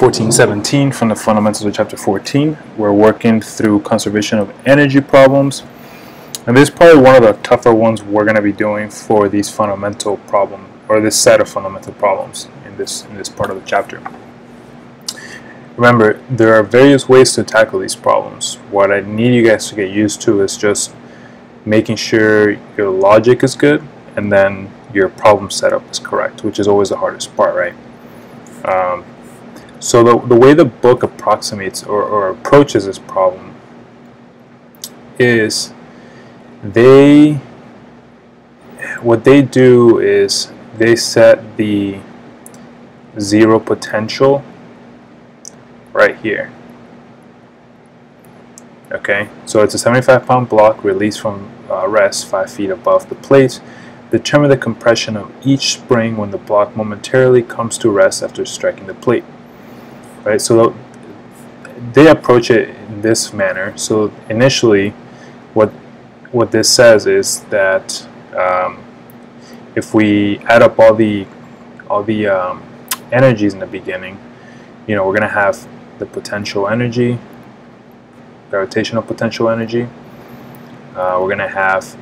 1417 from the fundamentals of chapter 14. We're working through conservation of energy problems. And this is probably one of the tougher ones we're going to be doing for these fundamental problem or this set of fundamental problems in this in this part of the chapter. Remember, there are various ways to tackle these problems. What I need you guys to get used to is just making sure your logic is good and then your problem setup is correct, which is always the hardest part, right? Um, so the, the way the book approximates or, or approaches this problem is they what they do is they set the zero potential right here. Okay? So it's a 75 pound block released from uh, rest 5 feet above the plate. Determine the compression of each spring when the block momentarily comes to rest after striking the plate right? So they approach it in this manner. So initially, what what this says is that um, if we add up all the all the um, energies in the beginning, you know, we're going to have the potential energy, gravitational potential energy. Uh, we're going to have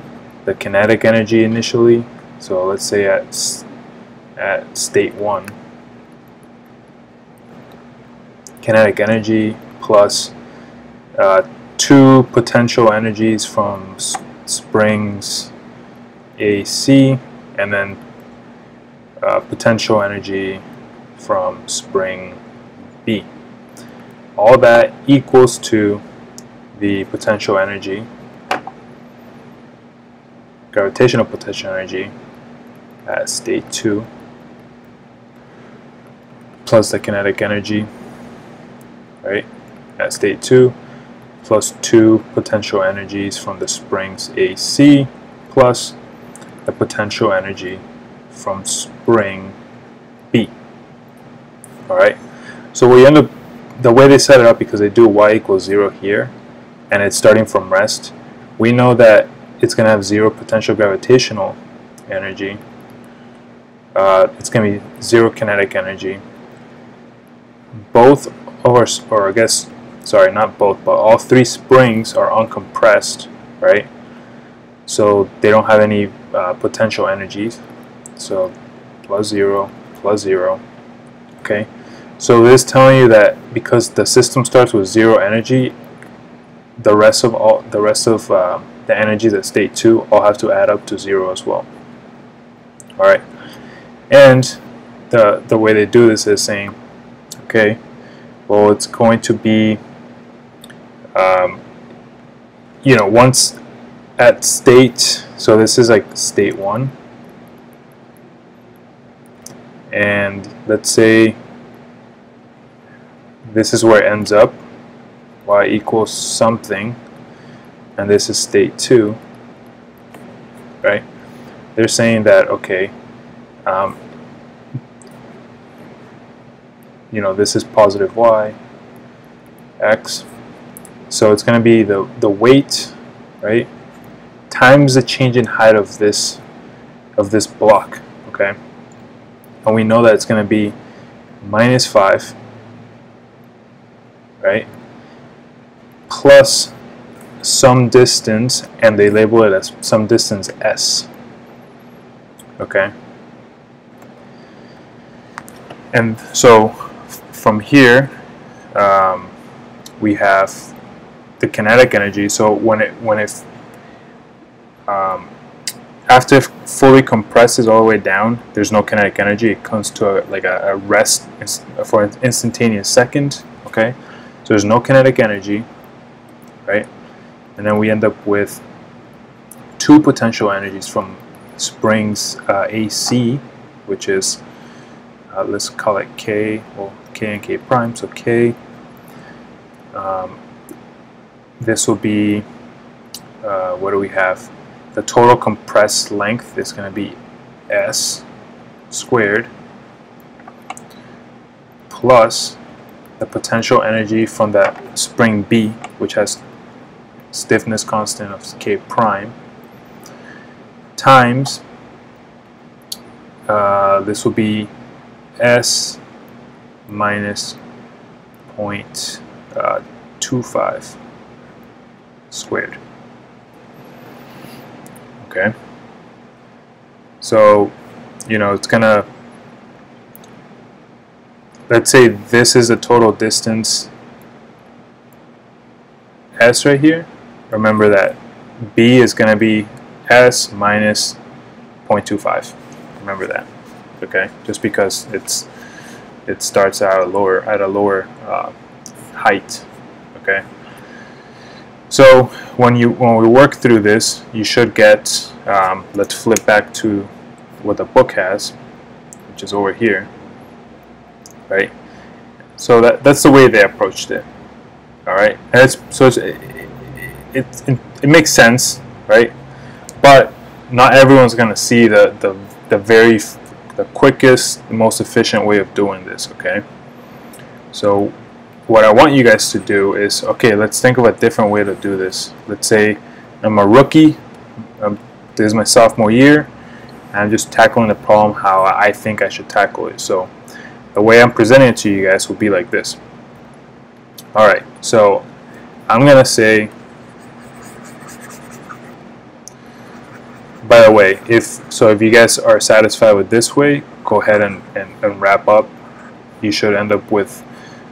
the kinetic energy initially. So let's say at at state one, kinetic energy plus uh, two potential energies from springs AC and then uh, potential energy from spring B. All that equals to the potential energy, gravitational potential energy at state 2 plus the kinetic energy right, at state 2, plus 2 potential energies from the springs AC, plus the potential energy from spring B. Alright, so we end up, the way they set it up, because they do y equals 0 here, and it's starting from rest, we know that it's going to have 0 potential gravitational energy. Uh, it's going to be 0 kinetic energy. Both or, or I guess, sorry, not both, but all three springs are uncompressed, right? So they don't have any uh, potential energies. So plus zero, plus zero, okay? So this is telling you that because the system starts with zero energy, the rest of all the rest of uh, the energies at state two all have to add up to zero as well. All right, and the the way they do this is saying, okay, well it's going to be um, you know once at state so this is like state 1 and let's say this is where it ends up y equals something and this is state 2 right? They're saying that okay um, you know, this is positive y, x. So it's going to be the, the weight, right, times the change in height of this of this block, okay? And we know that it's going to be minus 5, right, plus some distance, and they label it as some distance s, okay? And so from here, um, we have the kinetic energy. So when it when it um, after it fully compresses all the way down, there's no kinetic energy. It comes to a, like a, a rest for an instantaneous second. Okay, so there's no kinetic energy, right? And then we end up with two potential energies from springs uh, AC, which is uh, let's call it K. Well, k and k prime, so k. Um, this will be, uh, what do we have? The total compressed length is going to be s squared plus the potential energy from that spring B, which has stiffness constant of k prime, times uh, this will be s minus uh, 0.25 squared. Okay. So, you know, it's gonna, let's say this is the total distance s right here. Remember that b is gonna be s minus 0.25. Remember that, okay? Just because it's it starts at a lower at a lower uh, height, okay? So when you when we work through this, you should get. Um, let's flip back to what the book has, which is over here, right? So that that's the way they approached it. All right, and it's so it's, it, it, it, it makes sense, right? But not everyone's gonna see the the the very the quickest, most efficient way of doing this. Okay, so what I want you guys to do is, okay, let's think of a different way to do this. Let's say I'm a rookie, um, this is my sophomore year, and I'm just tackling the problem how I think I should tackle it. So the way I'm presenting it to you guys will be like this. Alright, so I'm to say, by the way, if so if you guys are satisfied with this way, go ahead and, and, and wrap up. You should end up with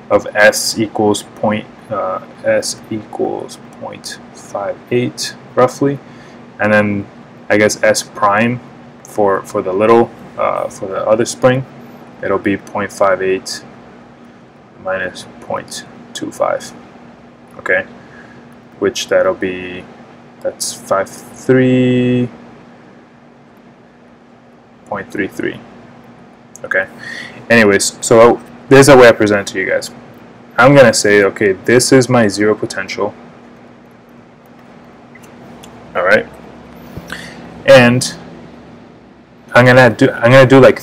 of s equals point uh, s equals 0.58 roughly and then I guess s prime for for the little uh, for the other spring it'll be 0.58 minus 0.25 okay which that'll be that's 53.33 okay anyways so this is the way I present to you guys. I'm going to say, okay, this is my zero potential. All right. And I'm going to do I'm going to do like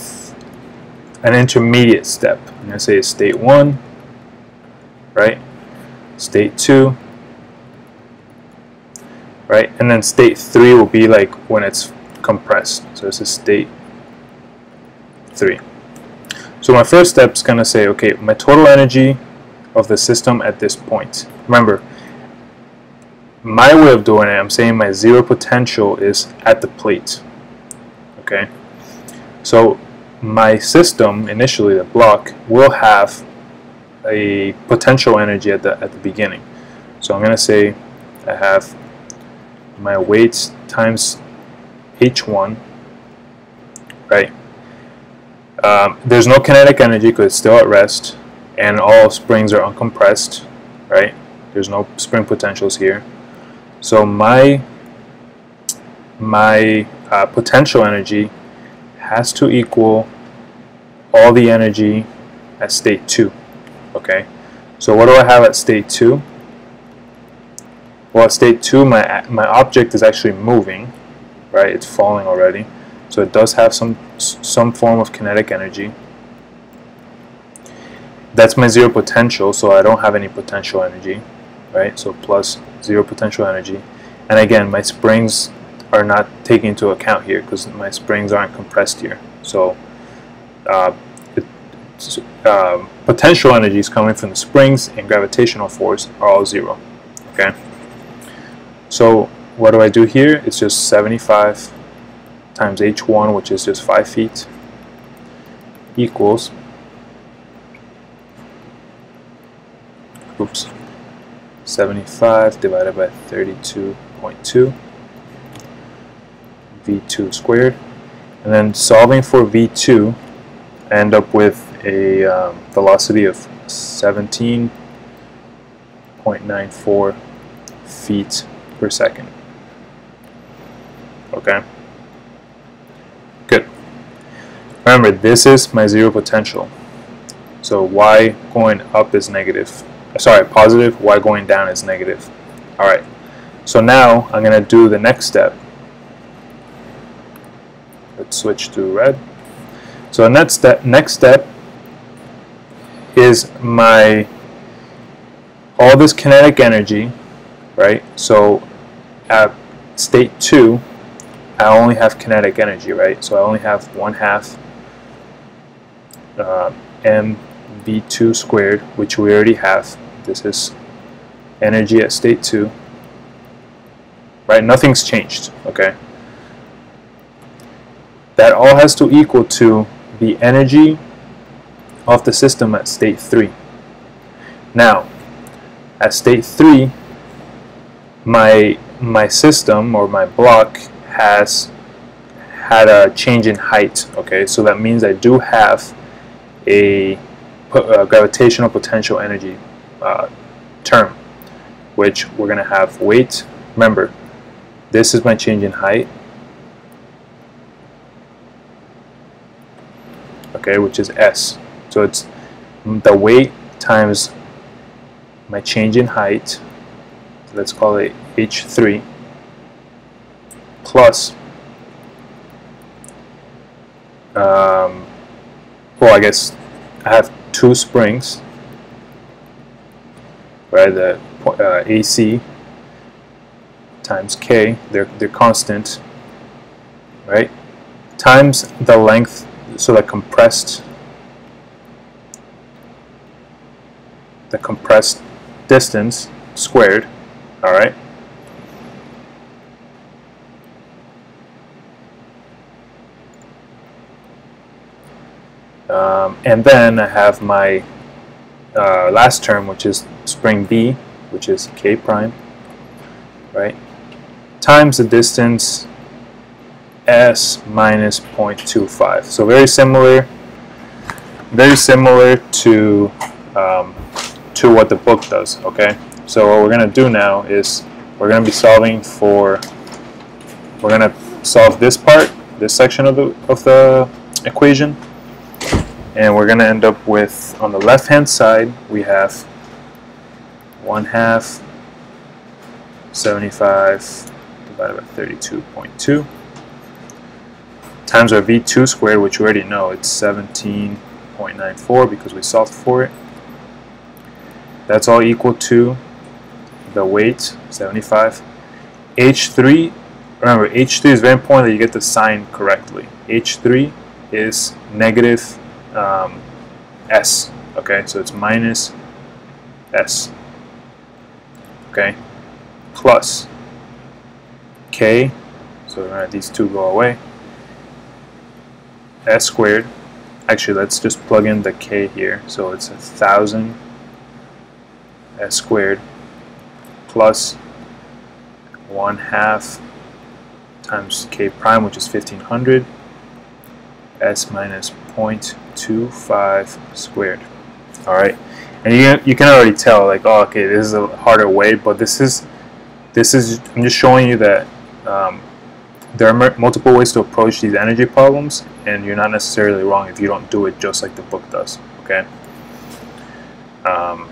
an intermediate step. I'm going to say state 1, right? State 2, right? And then state 3 will be like when it's compressed. So this is state 3. So my first step is going to say, okay, my total energy of the system at this point. Remember, my way of doing it, I'm saying my zero potential is at the plate. Okay, so my system, initially the block, will have a potential energy at the, at the beginning. So I'm going to say I have my weight times H1, right? Um, there's no kinetic energy because it's still at rest, and all springs are uncompressed, right? There's no spring potentials here. So my my uh, potential energy has to equal all the energy at state 2. Okay, so what do I have at state 2? Well, at state 2, my, my object is actually moving, right? It's falling already. So it does have some some form of kinetic energy. That's my zero potential, so I don't have any potential energy, right? So plus zero potential energy. And again, my springs are not taken into account here because my springs aren't compressed here. So uh, it, uh, potential energies coming from the springs and gravitational force are all zero. Okay. So what do I do here? It's just 75 times h1 which is just 5 feet equals oops 75 divided by 32.2 v2 squared. And then solving for v2 I end up with a um, velocity of 17.94 feet per second. Okay Remember, this is my zero potential. So y going up is negative. Uh, sorry, positive. Y going down is negative. All right. So now I'm going to do the next step. Let's switch to red. So the next step, next step is my all this kinetic energy, right? So at state 2, I only have kinetic energy, right? So I only have one half uh, mv V2 squared, which we already have. This is energy at state 2. Right, nothing's changed, okay? That all has to equal to the energy of the system at state 3. Now, at state 3, my, my system or my block has had a change in height, okay? So that means I do have a, a gravitational potential energy uh, term, which we're going to have weight. Remember, this is my change in height, okay, which is S. So it's the weight times my change in height, let's call it H3, plus, um, well, I guess I have two springs, right, the uh, AC times K, they're, they're constant, right, times the length, so the compressed the compressed distance squared, all right? Um, and then I have my uh, last term, which is spring B, which is K prime, right? Times the distance S minus 0.25. So very similar, very similar to um, to what the book does, okay? So what we're going to do now is we're going to be solving for, we're going to solve this part, this section of the, of the equation, and we're going to end up with, on the left-hand side, we have 1 half 75 divided by 32.2 times our v2 squared, which we already know, it's 17.94 because we solved for it. That's all equal to the weight, 75. H3, remember H3 is very important that you get the sign correctly. H3 is negative um, S, okay? So it's minus S, okay? Plus K, so we're gonna these two go away. S squared, actually let's just plug in the K here. So it's a thousand s squared plus 1 half times k prime, which is 1500, s minus 0.25 squared. All right, and you you can already tell like oh okay this is a harder way, but this is this is I'm just showing you that um, there are multiple ways to approach these energy problems, and you're not necessarily wrong if you don't do it just like the book does. Okay. Um,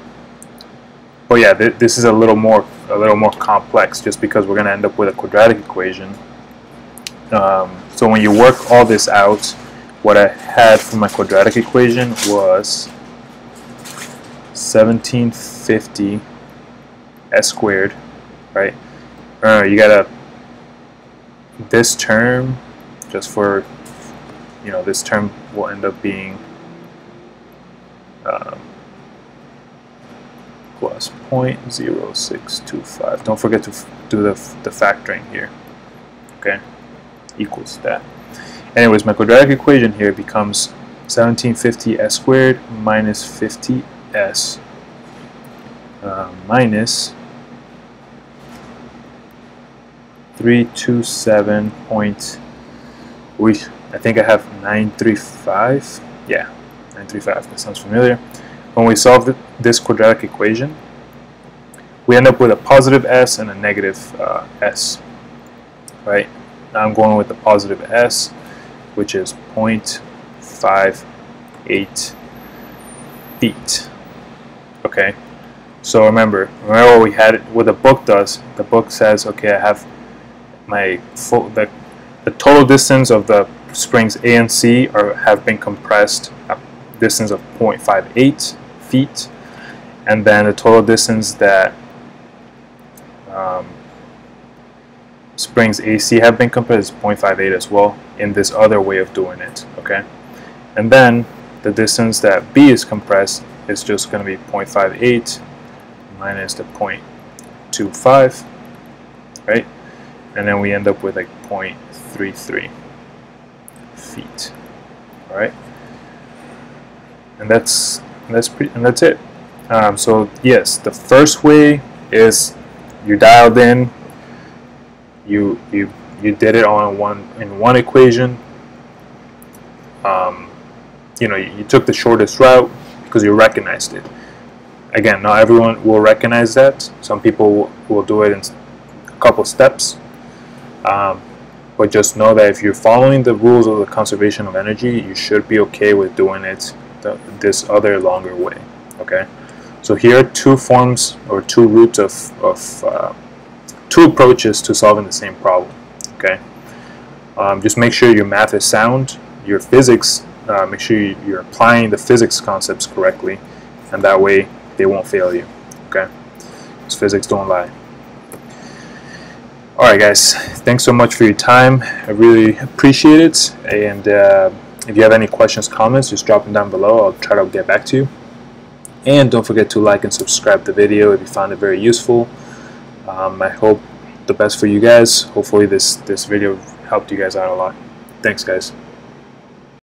but yeah, th this is a little more a little more complex just because we're going to end up with a quadratic equation. Um, so when you work all this out, what I had for my quadratic equation was 1750 s squared, right? Uh, you got a this term just for you know this term will end up being um, plus 0.0625. Don't forget to do the, the factoring here. Okay, equals that. Anyways, my quadratic equation here becomes 1750 s squared minus 50s uh, minus 327 point we I think I have 935 yeah 935 that sounds familiar when we solve this quadratic equation, we end up with a positive s and a negative uh, s. Right? Now I'm going with the positive s, which is 0.58 feet. Okay? So remember, remember what we had, what the book does. The book says, okay, I have my full, the, the total distance of the springs A and C are have been compressed a distance of 0.58 feet and then the total distance that um, springs AC have been compressed is 0.58 as well in this other way of doing it okay and then the distance that B is compressed is just going to be 0.58 minus the 0.25, right? And then we end up with like 0.33 feet, all right? And that's that's pretty, and that's it. Um, so yes, the first way is you dialed in, you you you did it on one in one equation. Um, you know, you, you took the shortest route because you recognized it. Again, not everyone will recognize that. Some people will, do it in a couple steps. Um, but just know that if you're following the rules of the conservation of energy, you should be okay with doing it this other longer way. Okay. So here are two forms or two routes of, of uh, two approaches to solving the same problem. Okay. Um, just make sure your math is sound, your physics, uh, make sure you're applying the physics concepts correctly, and that way they won't fail you. Okay. Because physics don't lie. Alright guys, thanks so much for your time. I really appreciate it. And uh, if you have any questions, comments, just drop them down below. I'll try to get back to you. And don't forget to like and subscribe the video if you found it very useful. Um, I hope the best for you guys. Hopefully this, this video helped you guys out a lot. Thanks guys.